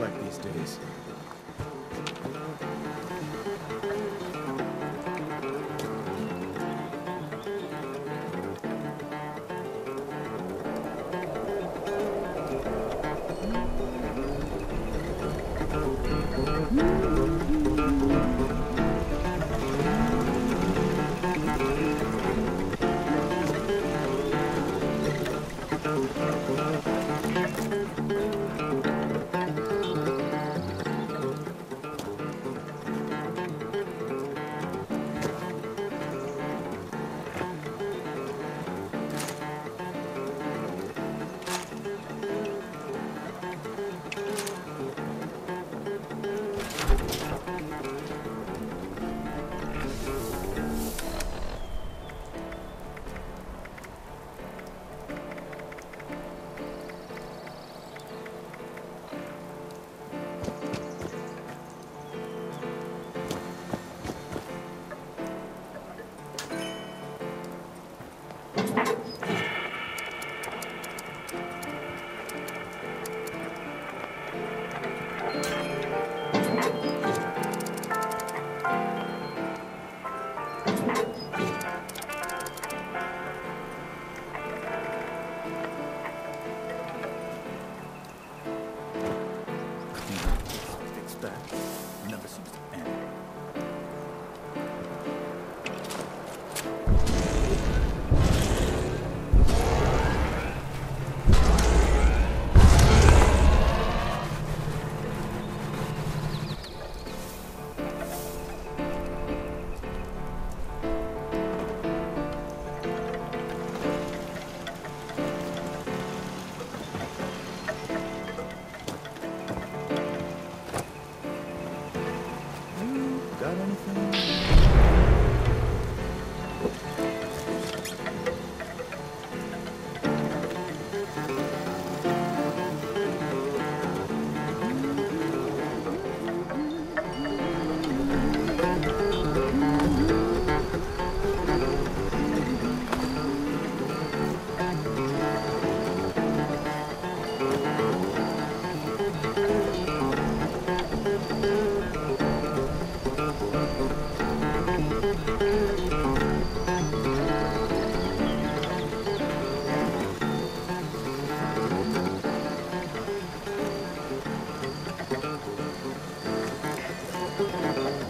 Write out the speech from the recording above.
collect these days. Thank you. you.